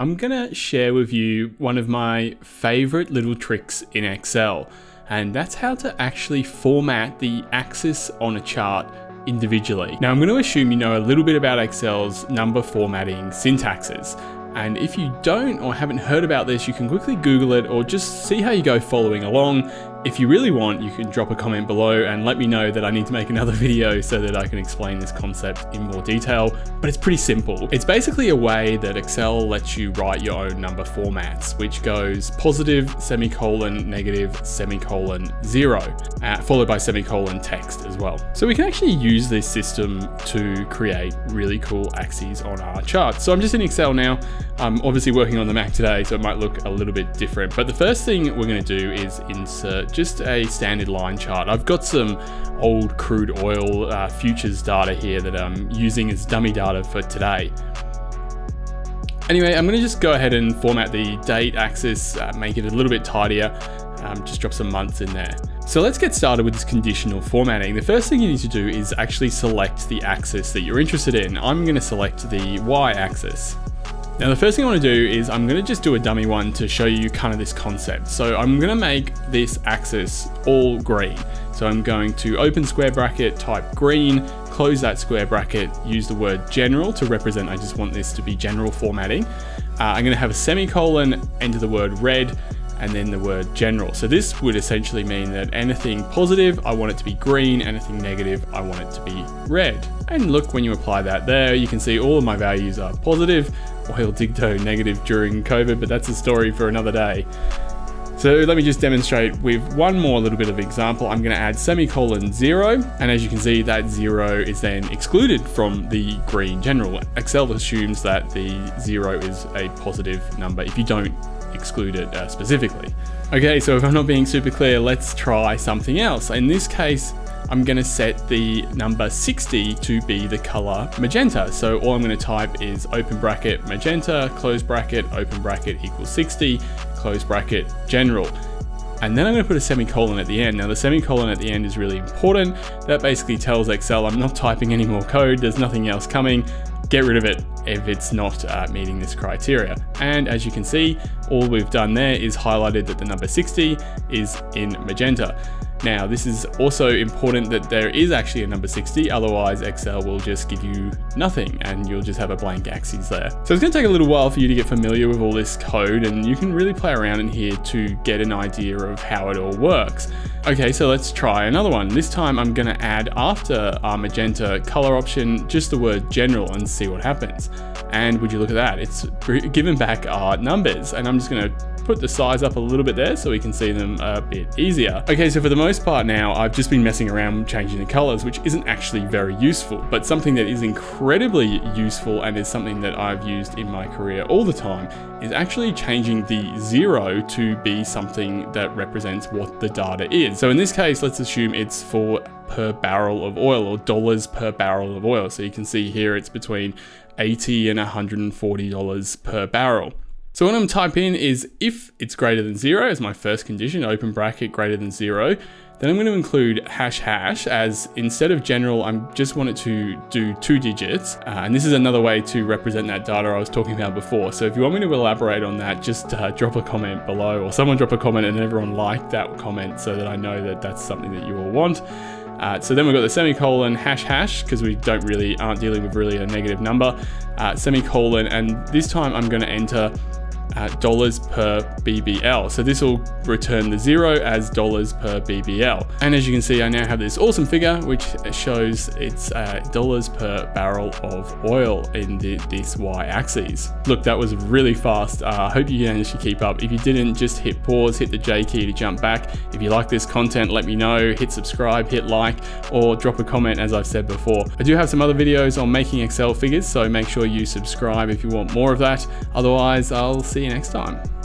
I'm gonna share with you one of my favorite little tricks in Excel, and that's how to actually format the axis on a chart individually. Now I'm going to assume you know a little bit about Excel's number formatting syntaxes. And if you don't or haven't heard about this, you can quickly Google it or just see how you go following along. If you really want, you can drop a comment below and let me know that I need to make another video so that I can explain this concept in more detail, but it's pretty simple. It's basically a way that Excel lets you write your own number formats, which goes positive, semicolon, negative, semicolon, zero, uh, followed by semicolon text as well. So we can actually use this system to create really cool axes on our chart. So I'm just in Excel now. I'm obviously working on the Mac today, so it might look a little bit different, but the first thing we're gonna do is insert just a standard line chart. I've got some old crude oil uh, futures data here that I'm using as dummy data for today. Anyway, I'm going to just go ahead and format the date axis, uh, make it a little bit tidier, um, just drop some months in there. So let's get started with this conditional formatting. The first thing you need to do is actually select the axis that you're interested in. I'm going to select the Y axis. Now the first thing I want to do is I'm going to just do a dummy one to show you kind of this concept. So I'm going to make this axis all green. So I'm going to open square bracket, type green, close that square bracket, use the word general to represent I just want this to be general formatting. Uh, I'm going to have a semicolon, enter the word red, and then the word general. So this would essentially mean that anything positive, I want it to be green, anything negative, I want it to be red. And look, when you apply that there, you can see all of my values are positive, oil did go negative during COVID, but that's a story for another day. So let me just demonstrate with one more little bit of example. I'm going to add semicolon zero. And as you can see, that zero is then excluded from the green general. Excel assumes that the zero is a positive number if you don't exclude it uh, specifically. Okay, so if I'm not being super clear, let's try something else. In this case, I'm gonna set the number 60 to be the color magenta. So all I'm gonna type is open bracket magenta, close bracket, open bracket equals 60, close bracket general. And then I'm gonna put a semicolon at the end. Now the semicolon at the end is really important. That basically tells Excel I'm not typing any more code, there's nothing else coming get rid of it if it's not uh, meeting this criteria. And as you can see, all we've done there is highlighted that the number 60 is in magenta. Now, this is also important that there is actually a number 60, otherwise Excel will just give you nothing and you'll just have a blank axis there. So it's gonna take a little while for you to get familiar with all this code and you can really play around in here to get an idea of how it all works. Okay, so let's try another one. This time I'm gonna add after our magenta color option, just the word general and see what happens. And would you look at that, it's given back our numbers and I'm just gonna put the size up a little bit there so we can see them a bit easier. Okay, so for the most part now, I've just been messing around changing the colors, which isn't actually very useful, but something that is incredibly useful and is something that I've used in my career all the time is actually changing the zero to be something that represents what the data is. So in this case, let's assume it's for per barrel of oil or dollars per barrel of oil. So you can see here it's between 80 and $140 per barrel. So what I'm type in is if it's greater than zero as my first condition, open bracket greater than zero, then I'm going to include hash hash as instead of general, I'm just wanted to do two digits. Uh, and this is another way to represent that data I was talking about before. So if you want me to elaborate on that, just uh, drop a comment below or someone drop a comment and everyone like that comment so that I know that that's something that you all want. Uh, so then we've got the semicolon hash hash because we don't really aren't dealing with really a negative number uh, semicolon and this time I'm going to enter dollars per BBL. So this will return the zero as dollars per BBL. And as you can see, I now have this awesome figure, which shows it's uh, dollars per barrel of oil in the, this Y axis. Look, that was really fast. Uh, I uh, hope you managed to keep up. If you didn't, just hit pause, hit the J key to jump back. If you like this content, let me know, hit subscribe, hit like, or drop a comment as I've said before. I do have some other videos on making Excel figures, so make sure you subscribe if you want more of that. Otherwise, I'll see see you next time.